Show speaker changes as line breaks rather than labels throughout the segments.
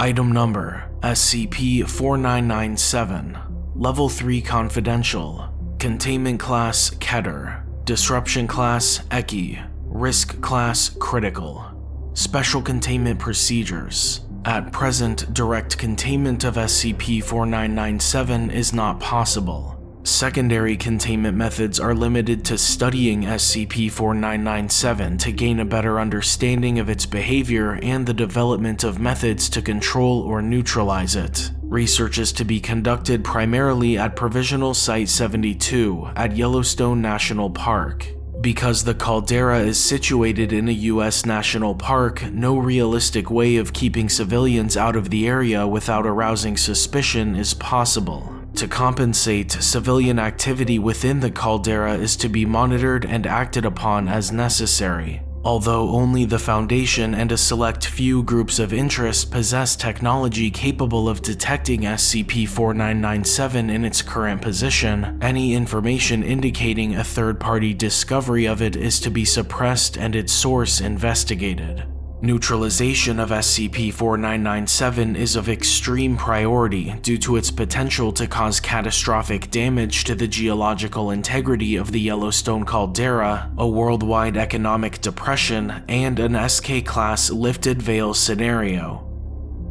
Item number SCP-4997 Level 3 Confidential Containment Class Keter Disruption Class Ekhi Risk Class Critical Special Containment Procedures At present, direct containment of SCP-4997 is not possible. Secondary containment methods are limited to studying SCP-4997 to gain a better understanding of its behavior and the development of methods to control or neutralize it. Research is to be conducted primarily at Provisional Site 72 at Yellowstone National Park. Because the caldera is situated in a US national park, no realistic way of keeping civilians out of the area without arousing suspicion is possible. To compensate, civilian activity within the caldera is to be monitored and acted upon as necessary. Although only the Foundation and a select few groups of interest possess technology capable of detecting SCP-4997 in its current position, any information indicating a third-party discovery of it is to be suppressed and its source investigated. Neutralization of SCP-4997 is of extreme priority due to its potential to cause catastrophic damage to the geological integrity of the Yellowstone caldera, a worldwide economic depression, and an SK-class lifted veil scenario.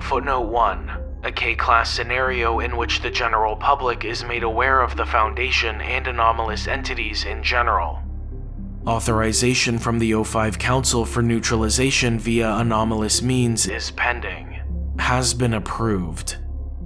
Footnote 1 a K-class scenario in which the general public is made aware of the Foundation and anomalous entities in general. Authorization from the O5 Council for neutralization via anomalous means is pending. Has been approved.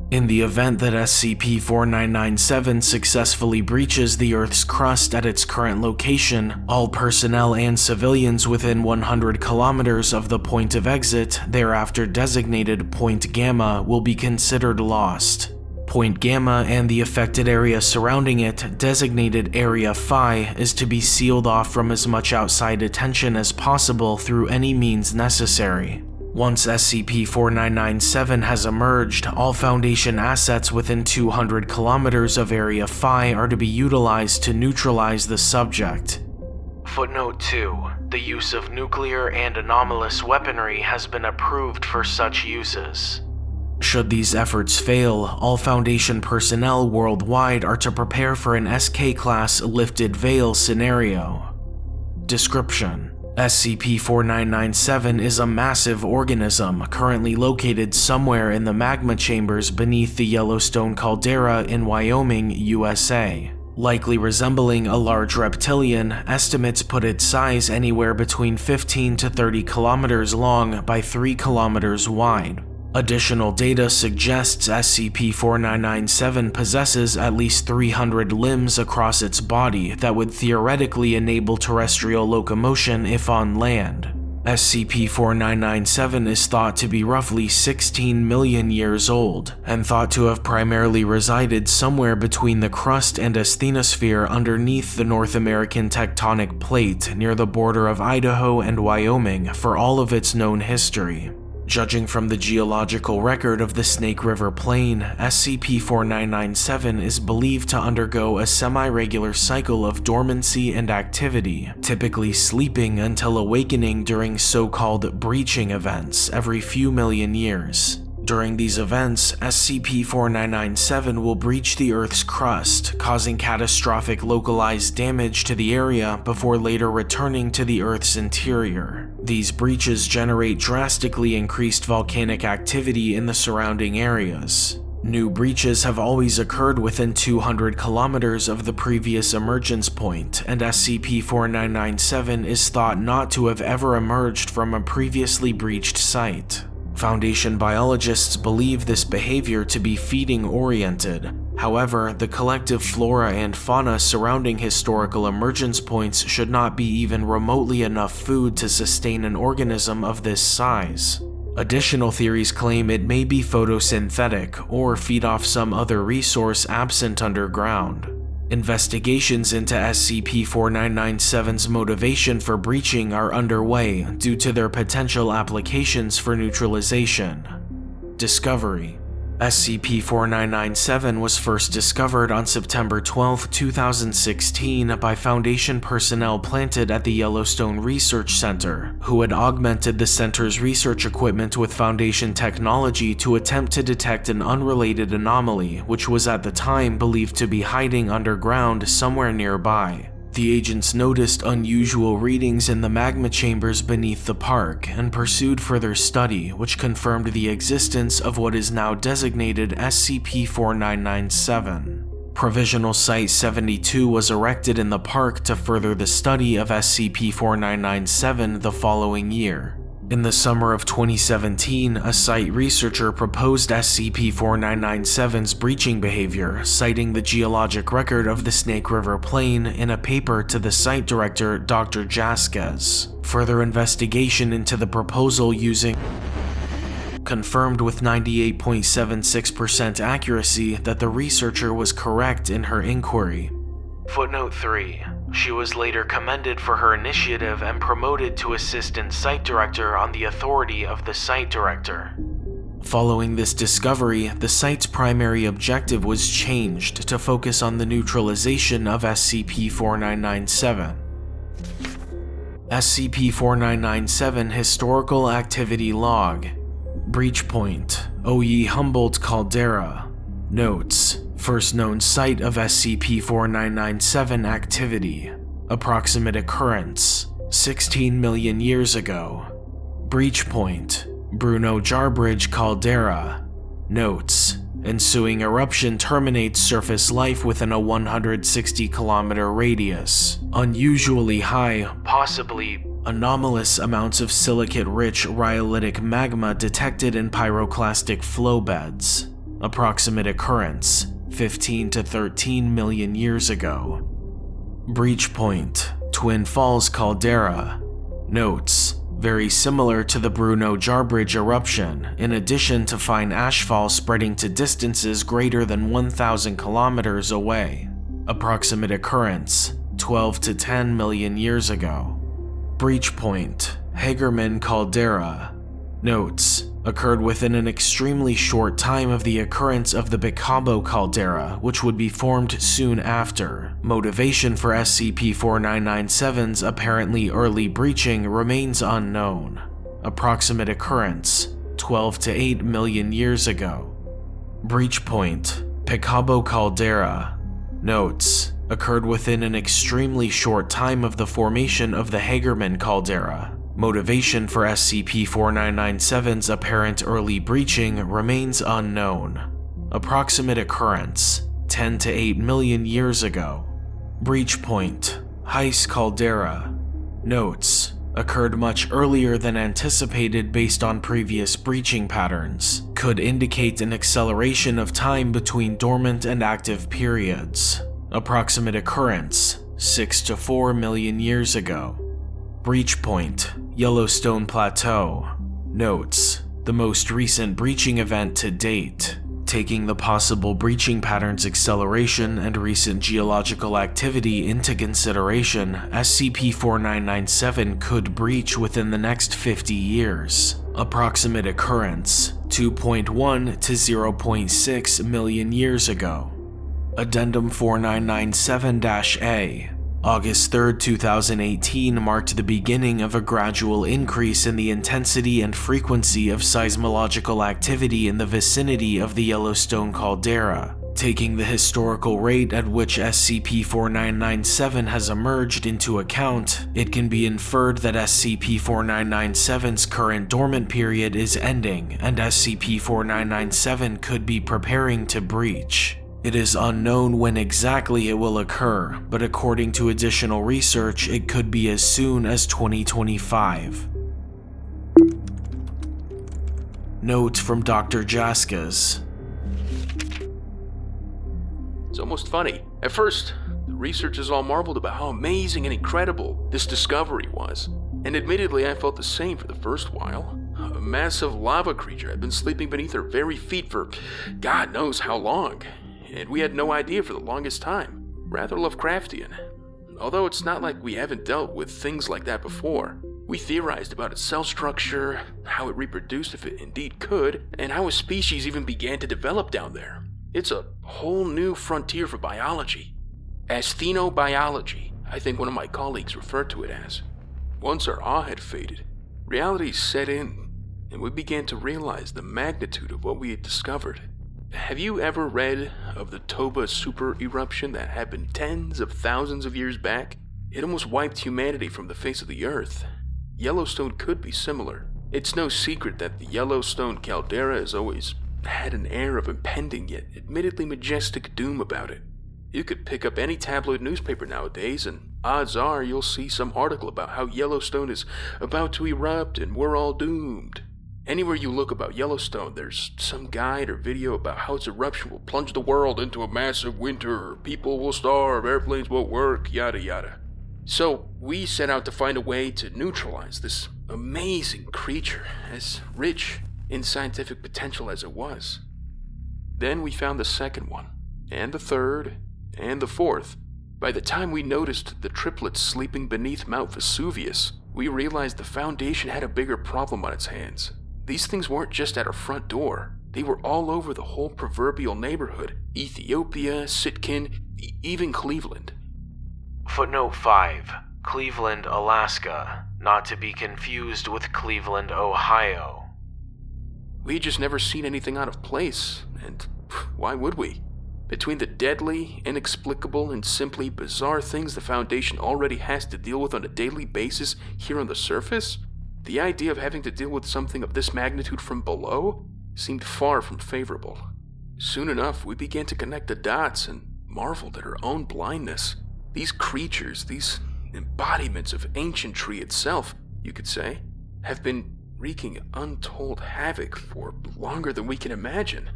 In the event that SCP-4997 successfully breaches the Earth's crust at its current location, all personnel and civilians within 100 kilometers of the point of exit, thereafter designated Point Gamma, will be considered lost. Point Gamma and the affected area surrounding it, designated Area Phi, is to be sealed off from as much outside attention as possible through any means necessary. Once SCP-4997 has emerged, all Foundation assets within 200 kilometers of Area Phi are to be utilized to neutralize the subject. Footnote 2. The use of nuclear and anomalous weaponry has been approved for such uses. Should these efforts fail, all Foundation personnel worldwide are to prepare for an SK-class lifted veil scenario. Description SCP-4997 is a massive organism currently located somewhere in the magma chambers beneath the Yellowstone caldera in Wyoming, USA. Likely resembling a large reptilian, estimates put its size anywhere between 15 to 30 kilometers long by 3 kilometers wide. Additional data suggests SCP-4997 possesses at least 300 limbs across its body that would theoretically enable terrestrial locomotion if on land. SCP-4997 is thought to be roughly 16 million years old, and thought to have primarily resided somewhere between the crust and asthenosphere underneath the North American tectonic plate near the border of Idaho and Wyoming for all of its known history. Judging from the geological record of the Snake River Plain, SCP-4997 is believed to undergo a semi-regular cycle of dormancy and activity, typically sleeping until awakening during so-called breaching events every few million years. During these events, SCP-4997 will breach the Earth's crust, causing catastrophic localized damage to the area before later returning to the Earth's interior. These breaches generate drastically increased volcanic activity in the surrounding areas. New breaches have always occurred within 200 kilometers of the previous emergence point, and SCP-4997 is thought not to have ever emerged from a previously breached site. Foundation biologists believe this behavior to be feeding-oriented. However, the collective flora and fauna surrounding historical emergence points should not be even remotely enough food to sustain an organism of this size. Additional theories claim it may be photosynthetic or feed off some other resource absent underground. Investigations into SCP-4997's motivation for breaching are underway due to their potential applications for neutralization. Discovery SCP-4997 was first discovered on September 12, 2016 by Foundation personnel planted at the Yellowstone Research Center, who had augmented the center's research equipment with Foundation technology to attempt to detect an unrelated anomaly which was at the time believed to be hiding underground somewhere nearby. The agents noticed unusual readings in the magma chambers beneath the park and pursued further study, which confirmed the existence of what is now designated SCP-4997. Provisional Site 72 was erected in the park to further the study of SCP-4997 the following year. In the summer of 2017, a site researcher proposed SCP-4997's breaching behavior, citing the geologic record of the Snake River Plain in a paper to the site director Dr. Jaskes. Further investigation into the proposal using confirmed with 98.76% accuracy that the researcher was correct in her inquiry. Footnote 3. She was later commended for her initiative and promoted to assistant site director on the authority of the site director. Following this discovery, the site's primary objective was changed to focus on the neutralization of SCP-4997. SCP-4997 Historical Activity Log Breach Point, Owyhee-Humboldt Caldera Notes First known site of SCP-4997 activity. Approximate occurrence 16 million years ago. Breach point Bruneau-Jarbidge caldera. Notes Ensuing eruption terminates surface life within a 160 kilometer radius. Unusually high, possibly anomalous amounts of silicate-rich rhyolitic magma detected in pyroclastic flow beds. Approximate occurrence 15 to 13 million years ago. Breach Point, Twin Falls Caldera. Notes very similar to the Bruneau-Jarbidge eruption, in addition to fine ashfall spreading to distances greater than 1,000 kilometers away. Approximate occurrence 12 to 10 million years ago. Breach Point, Hagerman Caldera. Notes occurred within an extremely short time of the occurrence of the Picabo caldera, which would be formed soon after. Motivation for SCP-4997's apparently early breaching remains unknown. Approximate occurrence 12 to 8 million years ago. Breach point Picabo caldera. Notes occurred within an extremely short time of the formation of the Hagerman caldera, Motivation for SCP-4997's apparent early breaching remains unknown. Approximate occurrence 10 to 8 million years ago. Breach point Heise caldera. Notes occurred much earlier than anticipated based on previous breaching patterns, could indicate an acceleration of time between dormant and active periods. Approximate occurrence 6 to 4 million years ago. Breach point Yellowstone Plateau. Notes The most recent breaching event to date. Taking the possible breaching pattern's acceleration and recent geological activity into consideration, SCP-4997 could breach within the next 50 years. Approximate occurrence 2.1 to 0.6 million years ago. Addendum 4997-A August 3, 2018 marked the beginning of a gradual increase in the intensity and frequency of seismological activity in the vicinity of the Yellowstone caldera. Taking the historical rate at which SCP-4997 has emerged into account, it can be inferred that SCP-4997's current dormant period is ending, and SCP-4997 could be preparing to breach. It is unknown when exactly it will occur, but according to additional research, it could be as soon as 2025. Note from Dr. Jaskes
It's almost funny. At first, the researchers all marveled about how amazing and incredible this discovery was. And admittedly, I felt the same for the first while. A massive lava creature had been sleeping beneath our very feet for God knows how long, and we had no idea for the longest time. Rather Lovecraftian. Although it's not like we haven't dealt with things like that before. We theorized about its cell structure, how it reproduced if it indeed could, and how a species even began to develop down there. It's a whole new frontier for biology. Asthenobiology, I think one of my colleagues referred to it as. Once our awe had faded, reality set in, and we began to realize the magnitude of what we had discovered. Have you ever read of the Toba super eruption that happened tens of thousands of years back? It almost wiped humanity from the face of the earth. Yellowstone could be similar. It's no secret that the Yellowstone caldera has always had an air of impending yet admittedly majestic doom about it. You could pick up any tabloid newspaper nowadays, and odds are you'll see some article about how Yellowstone is about to erupt and we're all doomed. Anywhere you look about Yellowstone, there's some guide or video about how its eruption will plunge the world into a massive winter, people will starve, airplanes won't work, yada yada. So, we set out to find a way to neutralize this amazing creature, as rich in scientific potential as it was. Then we found the second one, and the third, and the fourth. By the time we noticed the triplets sleeping beneath Mount Vesuvius, we realized the Foundation had a bigger problem on its hands. These things weren't just at our front door, they were all over the whole proverbial neighborhood Ethiopia, Sitkin, e- even Cleveland.
Footnote 5 Cleveland, Alaska, not to be confused with Cleveland, Ohio.
We had just never seen anything out of place, and why would we? Between the deadly, inexplicable, and simply bizarre things the Foundation already has to deal with on a daily basis here on the surface, the idea of having to deal with something of this magnitude from below seemed far from favorable. Soon enough, we began to connect the dots and marveled at our own blindness. These creatures, these embodiments of ancientry itself, you could say, have been wreaking untold havoc for longer than we can imagine.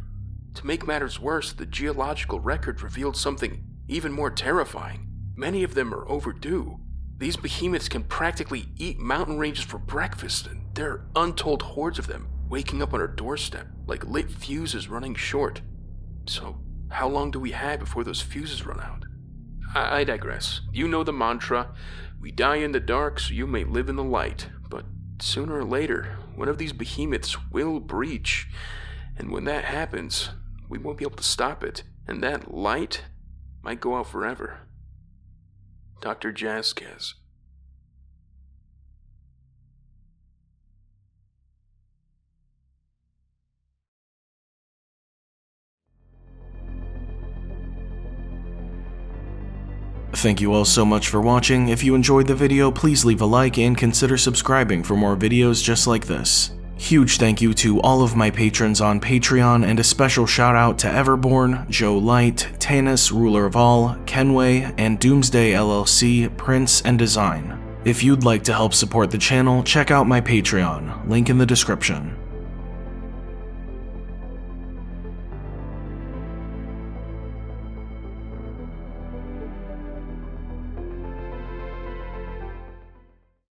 To make matters worse, the geological record revealed something even more terrifying. Many of them are overdue. These behemoths can practically eat mountain ranges for breakfast, and there are untold hordes of them waking up on our doorstep like lit fuses running short. So, how long do we have before those fuses run out? I, I digress. You know the mantra we die in the dark so you may live in the light. But sooner or later, one of these behemoths will breach. And when that happens, we won't be able to stop it. And that light might go out forever. Dr. Jaskes.
Thank you all so much for watching. If you enjoyed the video, please leave a like and consider subscribing for more videos just like this. Huge thank you to all of my patrons on Patreon and a special shout out to Everborn, Joe Light, Tanis, Ruler of All, Kenway, and Doomsday LLC, Prince and Design. If you'd like to help support the channel, check out my Patreon, link in the description.